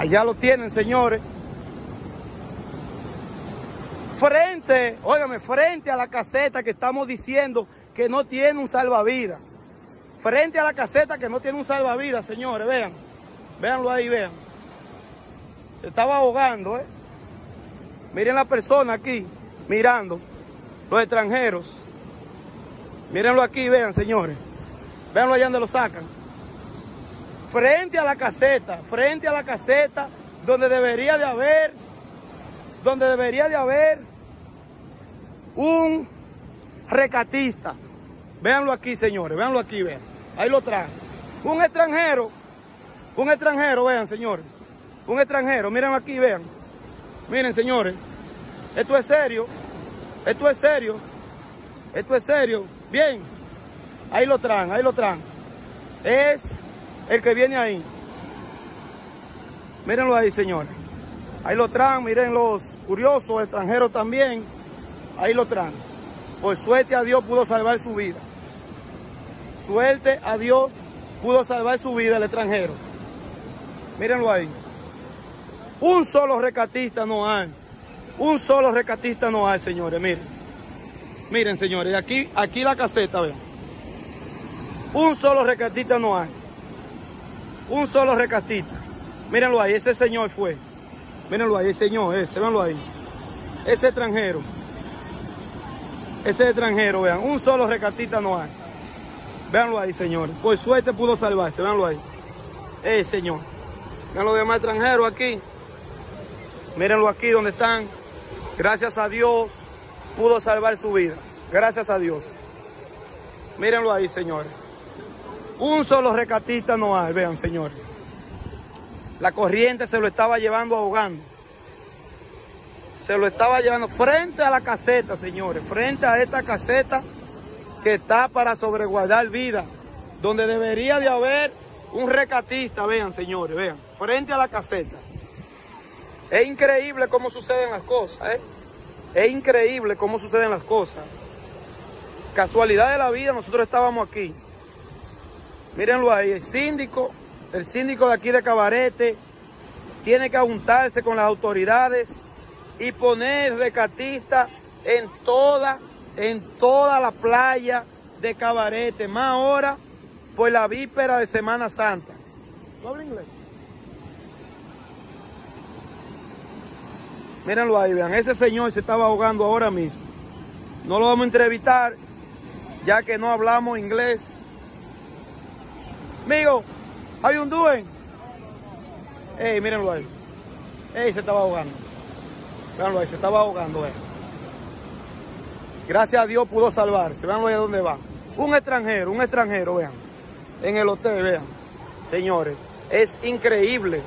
Allá lo tienen, señores. Frente, óigame, frente a la caseta que estamos diciendo que no tiene un salvavidas. Frente a la caseta que no tiene un salvavidas, señores, vean. Véanlo ahí, vean. Se estaba ahogando, ¿eh? Miren la persona aquí, mirando. Los extranjeros. Mírenlo aquí, vean, señores. Véanlo allá donde lo sacan. Frente a la caseta, frente a la caseta, donde debería de haber, donde debería de haber un recatista. Véanlo aquí, señores, véanlo aquí, vean. Ahí lo traen. Un extranjero, un extranjero, vean, señores. Un extranjero, miren aquí, vean. Miren, señores. Esto es serio. Esto es serio. Esto es serio. Bien. Ahí lo traen, ahí lo traen. Es el que viene ahí. Mírenlo ahí, señores. Ahí lo traen, miren los curiosos, extranjeros también. Ahí lo traen. Por suerte a Dios pudo salvar su vida. Suerte a Dios pudo salvar su vida el extranjero. Mírenlo ahí. Un solo recatista no hay. Un solo recatista no hay, señores. Miren. Miren, señores. Aquí, aquí la caseta, vean. Un solo recatista no hay. Un solo recatista. Mírenlo ahí. Ese señor fue. Mírenlo ahí, el señor, ese, véanlo ahí. Ese extranjero. Ese extranjero, vean. Un solo recatista no hay. Véanlo ahí, señores. Por suerte pudo salvarse. Véanlo ahí. Eh, señor. Vean los demás extranjeros aquí. Mírenlo aquí donde están. Gracias a Dios pudo salvar su vida. Gracias a Dios. Mírenlo ahí, señores. Un solo recatista no hay, vean, señores. La corriente se lo estaba llevando ahogando. Se lo estaba llevando frente a la caseta, señores. Frente a esta caseta que está para sobreguardar vida. Donde debería de haber un recatista, vean, señores, vean. Frente a la caseta. Es increíble cómo suceden las cosas, ¿eh? Es increíble cómo suceden las cosas. Casualidad de la vida, nosotros estábamos aquí. Mírenlo ahí, el síndico, el síndico de aquí de Cabarete, tiene que juntarse con las autoridades y poner recatista en toda, en toda la playa de Cabarete, más ahora por la víspera de Semana Santa. ¿No habla inglés? Mírenlo ahí, vean, ese señor se estaba ahogando ahora mismo. No lo vamos a entrevistar, ya que no hablamos inglés. Amigo, how you doing? Ey, mírenlo ahí. Ey, se estaba ahogando. Véanlo ahí, se estaba ahogando él. Gracias a Dios pudo salvarse. Véanlo ahí dónde va. Un extranjero, un extranjero, vean. En el hotel, vean. Señores, es increíble.